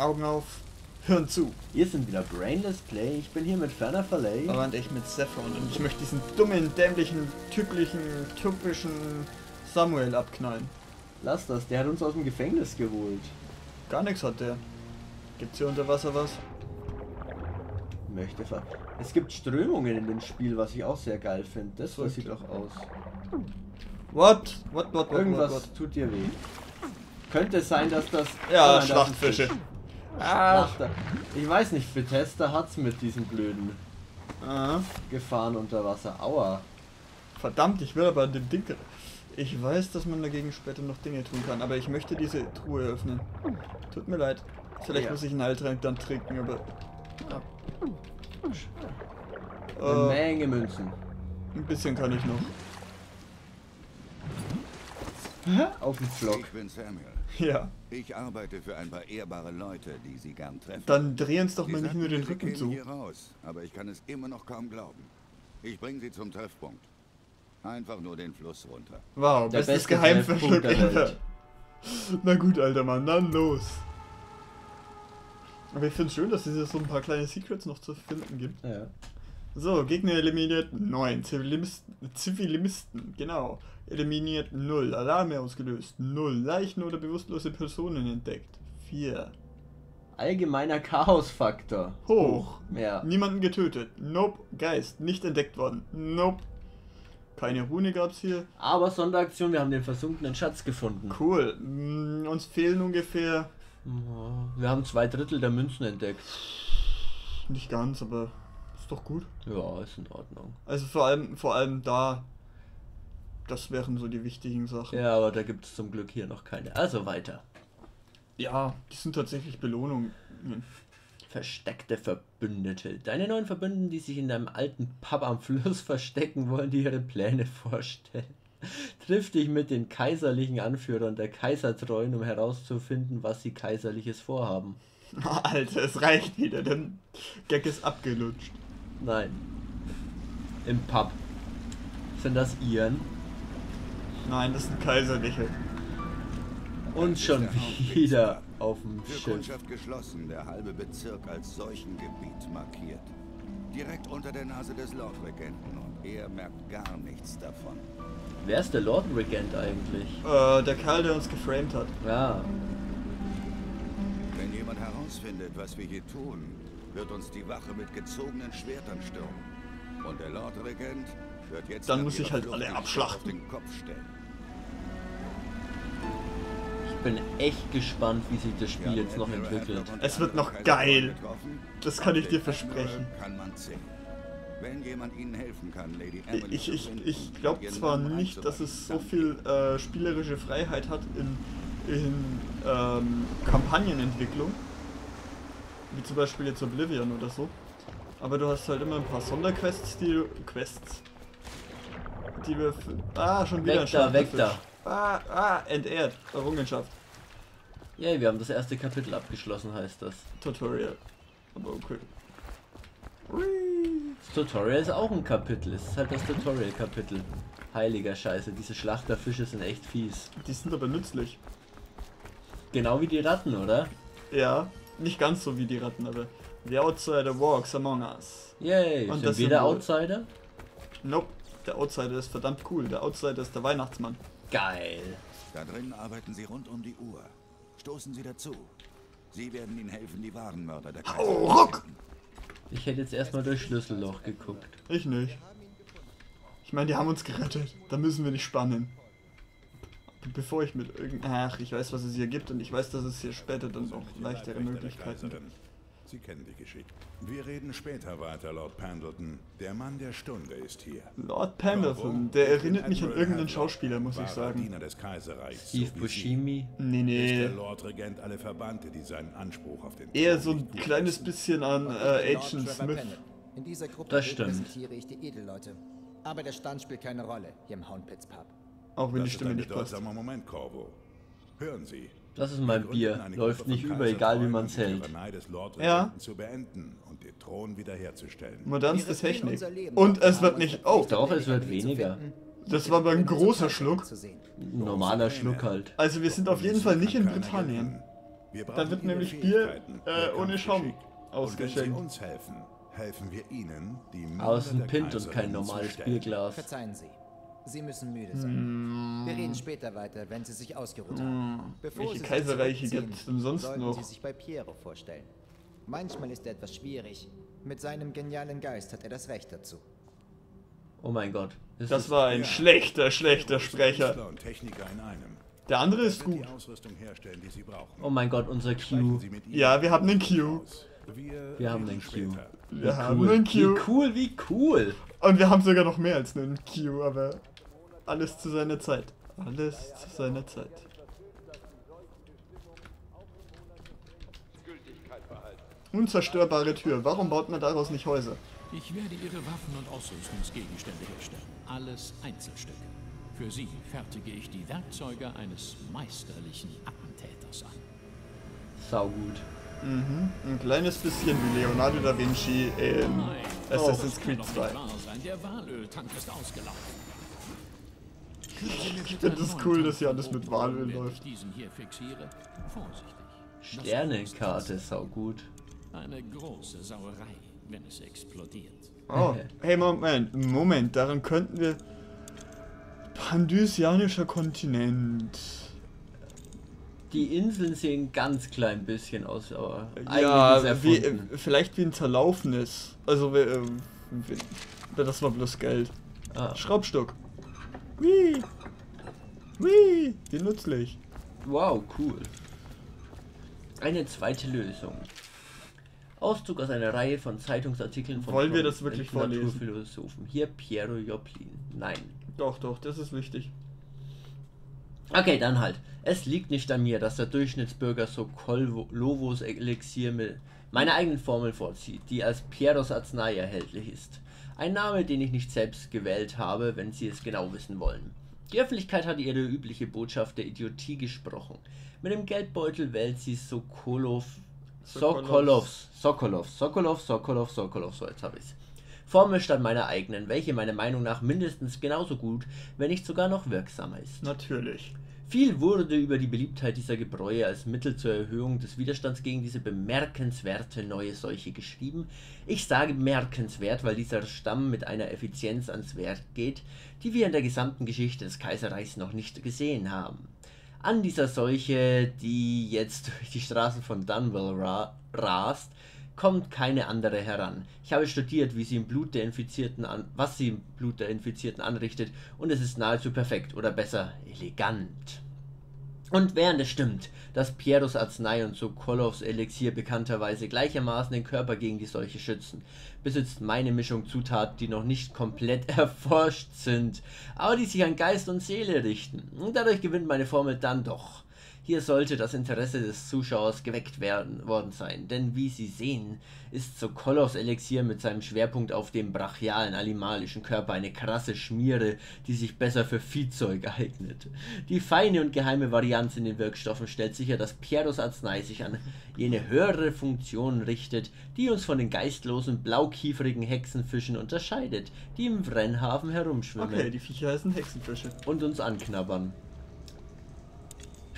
Augen auf, Hirn zu. Wir sind wieder Brainless Play. Ich bin hier mit Ferner Verlay. Aber und ich mit Saffron und ich möchte diesen dummen, dämlichen, typischen, typischen Samuel abknallen. Lass das, der hat uns aus dem Gefängnis geholt. Gar nichts hat der. Gibt's hier unter Wasser was? Möchte ver. Es gibt Strömungen in dem Spiel, was ich auch sehr geil finde. Das So, sieht doch aus. What? What, what, what, Irgendwas what, what? tut dir weh. Könnte es sein, dass das. Ja, ein Schlachtfische. Ah. Schlachter. Ich weiß nicht, Bethesda hat's mit diesen blöden Ah, Gefahren unter Wasser. Aua. verdammt, ich will aber an dem Ding. Ich weiß, dass man dagegen später noch Dinge tun kann, aber ich möchte diese Truhe öffnen. Tut mir leid. Vielleicht Ja. muss ich einen Heiltrank dann trinken, aber. Eine Äh, Menge Münzen. ein bisschen kann ich noch. Auf dem Flock. Ich bin Samuel. Ja. Ich arbeite für ein paar ehrbare Leute, die Sie gern treffen. Dann dreh uns doch Sie mal nicht nur den Sie Rücken zu. hier raus, aber ich kann es immer noch kaum glauben. Ich bringe Sie zum Treffpunkt. Einfach nur den Fluss runter. Wow, Der bestes beste Geheimverschluck ever. Na gut, alter Mann, dann los. Aber ich finde schön, dass es hier so ein paar kleine Secrets noch zu finden gibt. Ja. So, Gegner eliminiert 9. Zivilisten, Zivilisten, genau. Eliminiert 0. Alarme ausgelöst 0. Leichen oder bewusstlose Personen entdeckt 4. Allgemeiner Chaosfaktor. Hoch. Ja. Niemanden getötet. Nope. Geist. Nicht entdeckt worden. Nope. Keine Rune gab's hier. Aber Sonderaktion, wir haben den versunkenen Schatz gefunden. Cool. Mm, uns fehlen ungefähr. Wir haben zwei Drittel der Münzen entdeckt. Nicht ganz, aber ist doch gut. Ja, ist in Ordnung. Also vor allem, vor allem da. Das wären so die wichtigen Sachen. Ja, aber da gibt es zum Glück hier noch keine. Also weiter. Ja, die sind tatsächlich Belohnungen. Versteckte Verbündete. Deine neuen Verbündeten, die sich in deinem alten Pub am Fluss verstecken, wollen dir ihre Pläne vorstellen. Triff dich mit den kaiserlichen Anführern der Kaisertreuen, um herauszufinden, was sie kaiserliches vorhaben. Alter, es reicht wieder. Der Gag ist abgelutscht. Nein. Im Pub. Sind das Iren? Nein, das sind kaiserliche. Und schon wieder auf dem Für Schiff. Kundschaft geschlossen, der halbe Bezirk als Seuchengebiet markiert. Direkt unter der Nase des Lordregenten und er merkt gar nichts davon. Wer ist der Lord Regent eigentlich? Äh, der Kerl, der uns geframed hat. Ja, Wenn jemand herausfindet, was wir hier tun, wird uns die Wache mit gezogenen Schwertern stürmen. Und der Lordregent wird jetzt Dann muss ich halt Flucht alle abschlachten. den Kopf stellen. ich bin echt gespannt, wie sich das Spiel Wir jetzt noch entwickelt. Es wird noch geil. Das kann ich dir versprechen. Kann man zählen. Wenn jemand ihnen helfen kann, Lady Emily Ich, ich, ich glaube zwar nicht, dass es so viel äh, spielerische Freiheit hat in, in ähm, Kampagnenentwicklung. Wie zum Beispiel jetzt Oblivion oder so. Aber du hast halt immer ein paar Sonderquests, die du. Quests. Die wir. Ah, schon wieder weg Schachtelfisch. da. Ah, ah, entehrt. Errungenschaft. Yay, wir haben das erste Kapitel abgeschlossen, heißt das. Tutorial. Aber okay. Das Tutorial ist auch ein Kapitel. Es ist halt das Tutorial-Kapitel. Heiliger Scheiße, diese Schlachterfische sind echt fies. Die sind aber nützlich. Genau wie die Ratten, oder? Ja, nicht ganz so wie die Ratten, aber. The Outsider walks among us. Yay, Und sind das wir der. Outsider? Nope, der Outsider ist verdammt cool. Der Outsider ist der Weihnachtsmann. Geil. Da drin arbeiten sie rund um die Uhr. Stoßen Sie dazu. Sie werden ihnen helfen, die wahren Mörder der Kaiser Hau zu ruck! Ich hätte jetzt erstmal durch Schlüsselloch geguckt. Ich nicht. Ich meine, die haben uns gerettet. Da müssen wir nicht spannen. Be- Bevor ich mit irgend... Ach, ich weiß, was es hier gibt und ich weiß, dass es hier später dann noch leichtere Möglichkeiten gibt. Sie kennen die Geschichte. Wir reden später weiter, Lord Pendleton. Der Mann der Stunde ist hier. Lord Pendleton, der erinnert mich an irgendeinen Schauspieler, muss ich sagen. Diener des Kaiserreichs. Steve Buscemi. Nee, Sie. Ist der nee. Lord Regent alle Verbannte, die seinen Anspruch auf den Eher so ein kleines bisschen an äh, Agent Smith. In dieser Gruppe Das stimmt. repräsentiere ich die Edelleute. Aber der Stand spielt keine Rolle hier im Houndpits Pub. Auch wenn Das die ist Stimme nicht passt. Moment, Corvo. Hören Sie. Das ist mein Bier. Läuft nicht über, egal wie man die hält. Ja. Zu beenden und den Thron wiederherzustellen. Modernste Technik. Und es wird nicht... Oh, Doch, es wird weniger. das war aber ein großer Schluck. Ein normaler Schluck halt. Also wir sind auf jeden Fall nicht in Britannien. Da wird nämlich Bier äh, ohne Schaum ausgeschenkt. uns helfen, helfen wir Ihnen, die Männer Außen der Pint und kein normales. Bierglas. Verzeihen Sie. Sie müssen müde sein. Wir reden später weiter, wenn Sie sich ausgeruht haben. Bevor Welche Sie Kaiserreiche zurückziehen, gibt's denn sonst sollten noch? Sie sich bei Piero vorstellen. Manchmal ist er etwas schwierig. Mit seinem genialen Geist hat er das Recht dazu. Oh mein Gott. Ist Das war ein Ja. schlechter, schlechter Sprecher. Künstler und Techniker in einem. Der andere Er ist gut. die Ausrüstung herstellen, die Sie brauchen. Oh mein Gott, unser Q. Ja, wir haben einen Q. Wir, haben den Q. Wir haben einen Q. Wie cool, wie cool. Und wir haben sogar noch mehr als einen Q, aber alles zu seiner Zeit. Alles zu seiner Zeit. Unzerstörbare Tür. Warum baut man daraus nicht Häuser? Ich werde Ihre Waffen und Ausrüstungsgegenstände herstellen. Alles Einzelstücke. Für Sie fertige ich die Werkzeuge eines meisterlichen Attentäters an. Sau gut. Ein kleines bisschen wie Leonardo da Vinci in Nein, Assassin's Creed kann doch 2. nicht wahr sein. Der Walöltank ist ausgelaufen. Ich find es cool, dass hier alles mit Walöl läuft. Sternekarte, sau gut. Eine große Sauerei, wenn es explodiert. Oh, hey, Moment, Moment, daran könnten wir... Pandysianischer Kontinent. Die Inseln sehen ganz klein bisschen aus, aber Ja, eigentlich wie, äh, vielleicht wie ein zerlaufenes. Also, äh, das war bloß Geld. Ah, Schraubstock. Whee! Whee! Wie nützlich. wow, cool. Eine zweite Lösung. Auszug aus einer Reihe von Zeitungsartikeln von Wollen wir das wirklich vorlesen? Naturphilosophen. Hier Piero Joplin. Nein. Doch, doch, das ist wichtig. Okay, dann halt. Es liegt nicht an mir, dass der Durchschnittsbürger so Kollovos Elixier mit meiner eigenen Formel vorzieht, die als Pieros Arznei erhältlich ist. Ein Name, den ich nicht selbst gewählt habe, wenn Sie es genau wissen wollen. Die Öffentlichkeit hat ihre übliche Botschaft der Idiotie gesprochen. Mit dem Geldbeutel wählt sie Sokolov, Sokolovs, Sokolov, Sokolov, Sokolov, Sokolov, so jetzt habe ich's. Formel statt meiner eigenen, welche meiner Meinung nach mindestens genauso gut, wenn nicht sogar noch wirksamer ist. Natürlich. Viel wurde über die Beliebtheit dieser Gebräue als Mittel zur Erhöhung des Widerstands gegen diese bemerkenswerte neue Seuche geschrieben. Ich sage bemerkenswert, weil dieser Stamm mit einer Effizienz ans Werk geht, die wir in der gesamten Geschichte des Kaiserreichs noch nicht gesehen haben. An dieser Seuche, die jetzt durch die Straßen von Dunwell ra rast, kommt keine andere heran. Ich habe studiert, wie sie im Blut der Infizierten an, was sie im Blut der Infizierten anrichtet, und es ist nahezu perfekt oder besser elegant. Und während es stimmt, dass Pieros Arznei und Sokolovs Elixier bekannterweise gleichermaßen den Körper gegen die Seuche schützen, besitzt meine Mischung Zutaten, die noch nicht komplett erforscht sind, aber die sich an Geist und Seele richten. Und dadurch gewinnt meine Formel dann doch. Hier sollte das Interesse des Zuschauers geweckt werden worden sein, denn wie Sie sehen, ist Sokolovs Elixier mit seinem Schwerpunkt auf dem brachialen animalischen Körper eine krasse Schmiere, die sich besser für Viehzeug eignet. Die feine und geheime Varianz in den Wirkstoffen stellt sicher, dass Pieros Arznei sich an jene höhere Funktion richtet, die uns von den geistlosen blaukieferigen Hexenfischen unterscheidet, die im Brennhafen herumschwimmen Okay, die Viecher heißen Hexenfische. und uns anknabbern.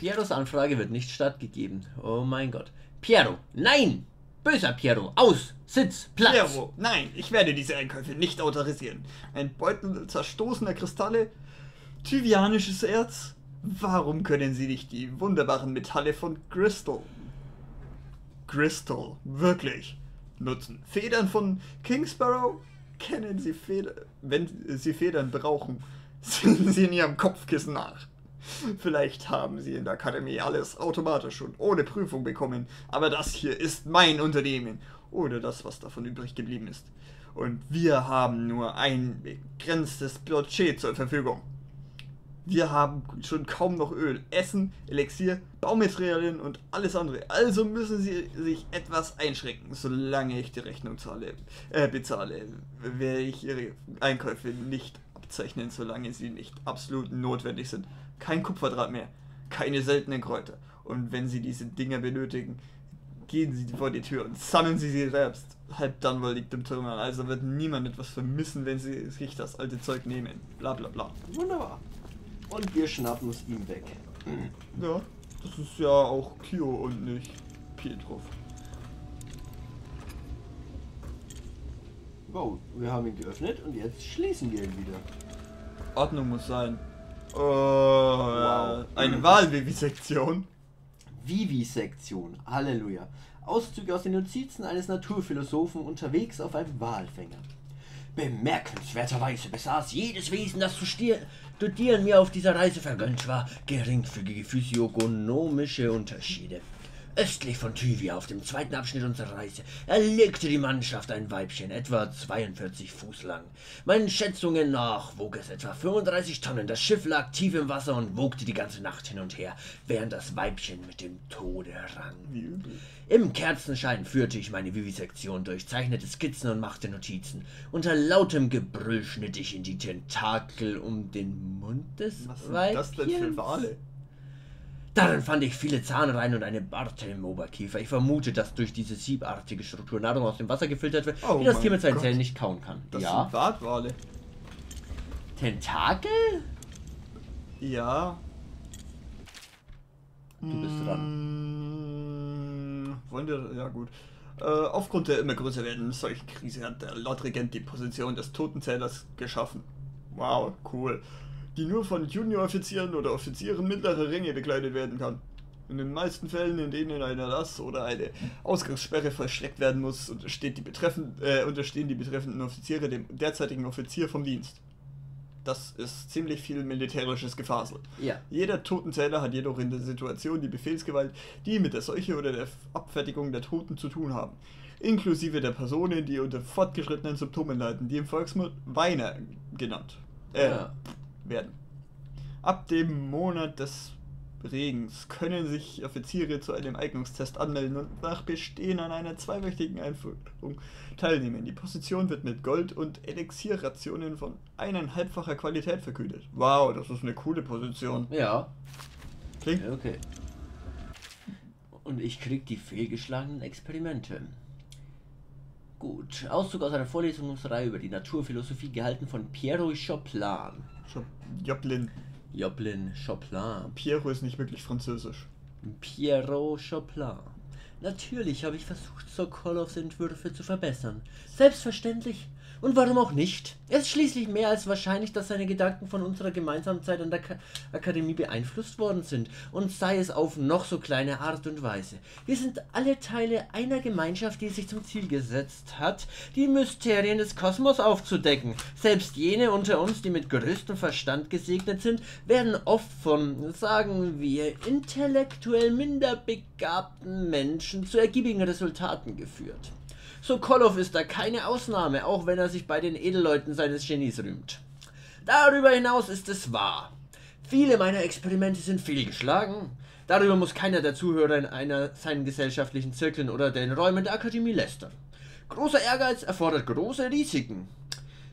Pieros Anfrage wird nicht stattgegeben. Oh mein Gott. Piero, nein! Böser Piero, aus! Sitz, Platz! Piero, nein, ich werde diese Einkäufe nicht autorisieren. Ein Beutel zerstoßener Kristalle, tyvianisches Erz. Warum können Sie nicht die wunderbaren Metalle von Crystal? Crystal, wirklich. Nutzen. Federn von Kingsborough? Kennen Sie Federn? Wenn Sie Federn brauchen, sehen Sie in Ihrem Kopfkissen nach. Vielleicht haben Sie in der Akademie alles automatisch und ohne Prüfung bekommen, aber das hier ist mein Unternehmen oder das, was davon übrig geblieben ist. Und wir haben nur ein begrenztes Budget zur Verfügung. Wir haben schon kaum noch Öl, Essen, Elixier, Baumaterialien und alles andere. Also müssen Sie sich etwas einschränken, solange ich die Rechnung zahle, äh, bezahle. Werde ich Ihre Einkäufe nicht abzeichnen, solange sie nicht absolut notwendig sind. Kein Kupferdraht mehr, keine seltenen Kräuter. Und wenn Sie diese Dinger benötigen, gehen Sie vor die Tür und sammeln Sie sie selbst. Halb Dunwell liegt im Trümmern, also wird niemand etwas vermissen, wenn Sie sich das alte Zeug nehmen. Bla bla bla. Wunderbar. Und wir schnappen es ihm weg. Ja. Das ist ja auch Kyo und nicht Pietrov. Wow, wir haben ihn geöffnet und jetzt schließen wir ihn wieder. Ordnung muss sein. Äh, Eine Wahlvivisektion. Vivisektion, Halleluja. Auszüge aus den Notizen eines Naturphilosophen unterwegs auf einem Walfänger. Bemerkenswerterweise besaß jedes Wesen, das zu studieren mir auf dieser Reise vergönnt war, geringfügige physiognomische Unterschiede. Östlich von Thyvia, auf dem zweiten Abschnitt unserer Reise, erlegte die Mannschaft ein Weibchen, etwa 42 Fuß lang. Meinen Schätzungen nach wog es etwa 35 Tonnen. Das Schiff lag tief im Wasser und wogte die ganze Nacht hin und her, während das Weibchen mit dem Tode rang. Im Kerzenschein führte ich meine Vivisektion durch, zeichnete Skizzen und machte Notizen. Unter lautem Gebrüll schnitt ich in die Tentakel um den Mund des Was sind das denn für Weibchens. Wale? Darin fand ich viele Zahnreihen und eine Barte im Oberkiefer. Ich vermute, dass durch diese siebartige Struktur Nahrung aus dem Wasser gefiltert wird, Oh die das Tier mit seinen Gott. Zähnen nicht kauen kann. Das ja. sind Bartwale. Tentakel? Ja. Du bist dran. Mm, Wollen wir. Ja, gut. Äh, aufgrund der immer größer werdenden solchen Krise hat der Lordregent die Position des Totenzählers geschaffen. Wow, cool. Die nur von Junioroffizieren oder Offizieren mittlerer Ränge bekleidet werden kann. In den meisten Fällen, in denen ein Erlass oder eine Ausgangssperre vollstreckt werden muss, untersteht die betreffend, äh, unterstehen die betreffenden Offiziere dem derzeitigen Offizier vom Dienst. Das ist ziemlich viel militärisches Gefasel. Ja. Jeder Totenzähler hat jedoch in der Situation die Befehlsgewalt, die mit der Seuche oder der Abfertigung der Toten zu tun haben. Inklusive der Personen, die unter fortgeschrittenen Symptomen leiden, die im Volksmund Weiner genannt äh, Ja. Werden. Ab dem Monat des Regens können sich Offiziere zu einem Eignungstest anmelden und nach Bestehen an einer zweiwöchigen Einführung teilnehmen. Die Position wird mit Gold- und Elixierrationen von eineinhalbfacher Qualität vergütet. Wow, das ist eine coole Position. Ja. Klingt Okay. Und ich krieg die fehlgeschlagenen Experimente. Gut. Auszug aus einer Vorlesungsreihe über die Naturphilosophie gehalten von Piero Chopin. schon Joplin. Joplin Chopin. Piero ist nicht wirklich französisch. Piero Chopin. Natürlich habe ich versucht, Sokolovs Entwürfe zu verbessern. Selbstverständlich. Und warum auch nicht? Es ist schließlich mehr als wahrscheinlich, dass seine Gedanken von unserer gemeinsamen Zeit an der Ka Akademie beeinflusst worden sind. Und sei es auf noch so kleine Art und Weise. Wir sind alle Teile einer Gemeinschaft, die sich zum Ziel gesetzt hat, die Mysterien des Kosmos aufzudecken. Selbst jene unter uns, die mit größtem Verstand gesegnet sind, werden oft von, sagen wir, intellektuell minder begabten Menschen zu ergiebigen Resultaten geführt. Sokolov ist da keine Ausnahme, auch wenn er sich bei den Edelleuten seines Genies rühmt. Darüber hinaus ist es wahr. Viele meiner Experimente sind fehlgeschlagen. Darüber muss keiner der Zuhörer in einer seinen gesellschaftlichen Zirkeln oder den Räumen der Akademie lästern. Großer Ehrgeiz erfordert große Risiken.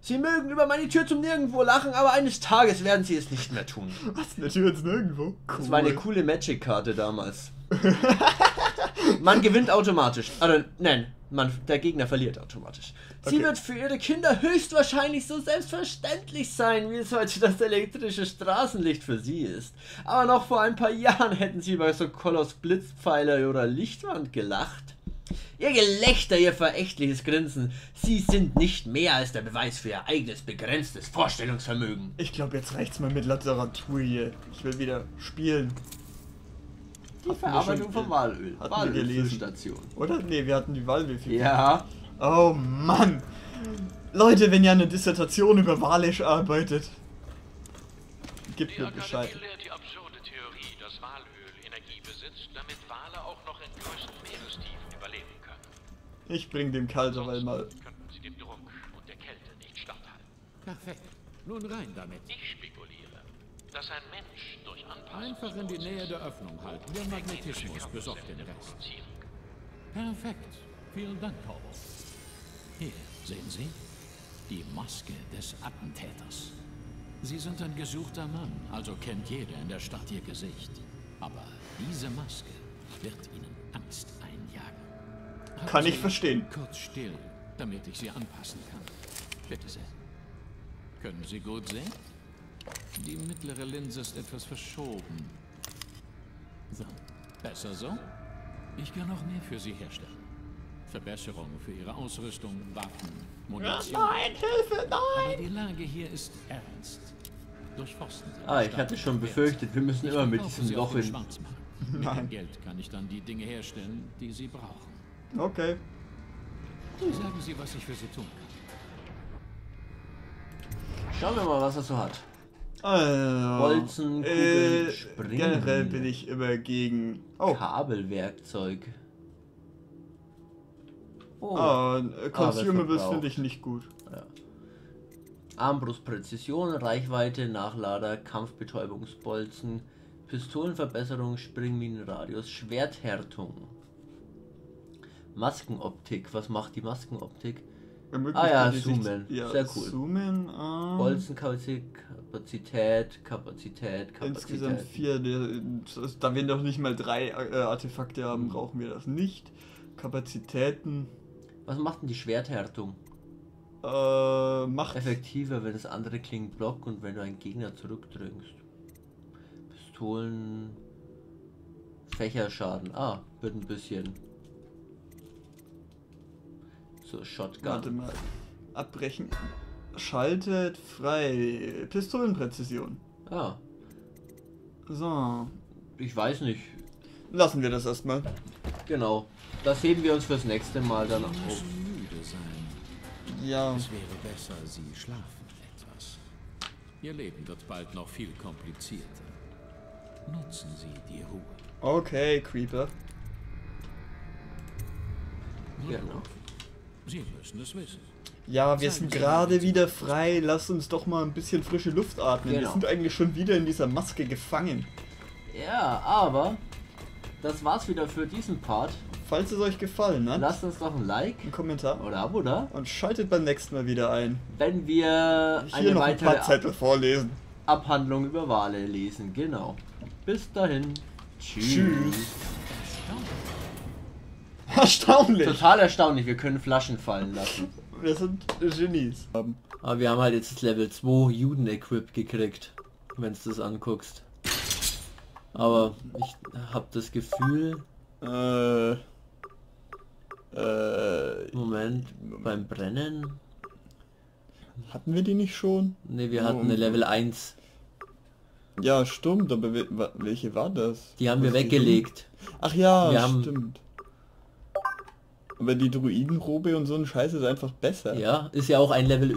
Sie mögen über meine Tür zum Nirgendwo lachen, aber eines Tages werden sie es nicht mehr tun. Was? Eine Tür jetzt nirgendwo? Cool. Das war eine coole Magic-Karte damals. Man gewinnt automatisch. Also, nein, man, der Gegner verliert automatisch. Sie Okay. wird für ihre Kinder höchstwahrscheinlich so selbstverständlich sein, wie es heute das elektrische Straßenlicht für sie ist. Aber noch vor ein paar Jahren hätten sie über Sokolos Blitzpfeiler oder Lichtwand gelacht. Ihr Gelächter, ihr verächtliches Grinsen, sie sind nicht mehr als der Beweis für ihr eigenes begrenztes Vorstellungsvermögen. Ich glaube, jetzt reicht's mal mit Literatur hier. Ich will wieder spielen. Die Verarbeitung von Walöl. hatten wir gelesen. Walölstation. Oder? Nee, wir hatten die Wahlwürfel. Ja. Oh Mann. Leute, wenn ihr eine Dissertation über Walisch arbeitet, gebt Die mir Bescheid. Akademie lehrt die absurde Theorie, dass Walöl Energie besitzt, damit Wale auch noch in größten Meerestiefen überleben können. Ich bring dem Kaiserweil Sonst mal. könnten sie dem Druck und der Kälte nicht standhalten. Perfekt. Nun rein damit. Ich spekuliere, dass ein Mensch Einfach in die Nähe der Öffnung halten. Der Magnetismus besorgt den Rest. Perfekt. Vielen Dank, Torbo. Hier, sehen Sie? Die Maske des Attentäters. Sie sind ein gesuchter Mann, also kennt jeder in der Stadt Ihr Gesicht. Aber diese Maske wird Ihnen Angst einjagen. Halten Kann ich verstehen. Kurz still, damit ich Sie anpassen kann. Bitte sehr. Können Sie gut sehen? Die mittlere Linse ist etwas verschoben. So, besser so? Ich kann noch mehr für Sie herstellen. Verbesserungen für Ihre Ausrüstung, Waffen, Munition. Nein, Hilfe, Aber nein! die Lage hier ist ernst. Durchforsten Sie Ah, ich hatte schon befürchtet, wir müssen Ich immer mit diesem sie Loch dem in. Schwarzmarkt. Mit dem Geld kann ich dann die Dinge herstellen, die Sie brauchen. Okay. Sagen Sie, was ich für Sie tun kann. Schauen wir mal, was er so hat. Also, Bolzen, Kugeln, äh, Springen. generell bin ich immer gegen... Oh, Kabelwerkzeug. Oh. ah, äh, Consumables finde ich nicht gut. Armbrust Präzision, Reichweite, Nachlader, Kampfbetäubungsbolzen, Pistolenverbesserung, Springminenradius, Schwerthärtung. Maskenoptik, was macht die Maskenoptik? Ermöglicht Ah ja, die Sicht- Zoomen. Ja, Sehr cool. Zoomen, ähm, Bolzenkapazität, Kapazität, Kapazität, Insgesamt vier. Da wir noch nicht mal drei äh, Artefakte Mhm. haben, brauchen wir das nicht. Kapazitäten Was macht denn die Schwerthärtung? äh, macht Effektiver, wenn das andere Klingen blockt und wenn du einen Gegner zurückdrückst. Pistolen. Fächerschaden. Ah, wird ein bisschen. So, Shotgun. Warte mal. Abbrechen. Schaltet frei. Pistolenpräzision. Ah, So. ich weiß nicht. Lassen wir das erstmal. Genau. Das heben wir uns fürs nächste Mal dann auf. müde sein. Ja. Es wäre besser, Sie schlafen etwas. Ihr Leben wird bald noch viel komplizierter. Nutzen Sie die Ruhe. Okay, Creeper. Genau. Sie müssen es wissen. Ja, wir sind gerade wieder frei. Lass uns doch mal ein bisschen frische Luft atmen. Wir Genau. sind eigentlich schon wieder in dieser Maske gefangen. Ja, aber das war's wieder für diesen Part. Falls es euch gefallen hat, Lasst uns doch ein Like einen Kommentar oder Abo da, und schaltet beim nächsten Mal wieder ein. wenn wir Hier eine noch ein weitere paar Zettel vorlesen. Abhandlung über Wale lesen. Genau. Bis dahin. Tschüss. Tschüss. Erstaunlich. Total erstaunlich, wir können Flaschen fallen lassen. Wir sind Genies. Aber wir haben halt jetzt das Level 2 Juden-Equip gekriegt, wenn du das anguckst. Aber ich habe das Gefühl, Äh. Äh. Moment, beim Brennen? Hatten wir die nicht schon? Ne, wir hatten eine Level 1. Ja, stimmt, aber welche war das? Die haben wir weggelegt. Ach ja, Wir haben- stimmt. Aber die Druidenrobe und so ein Scheiß ist einfach besser. Ja, ist ja auch ein Level